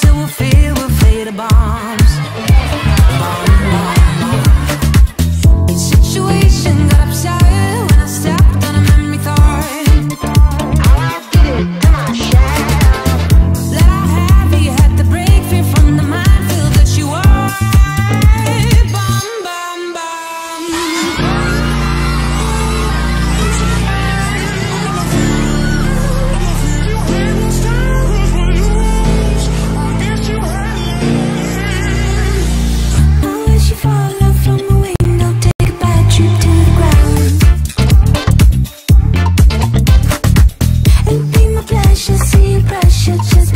till we feel we're faded bond. Your just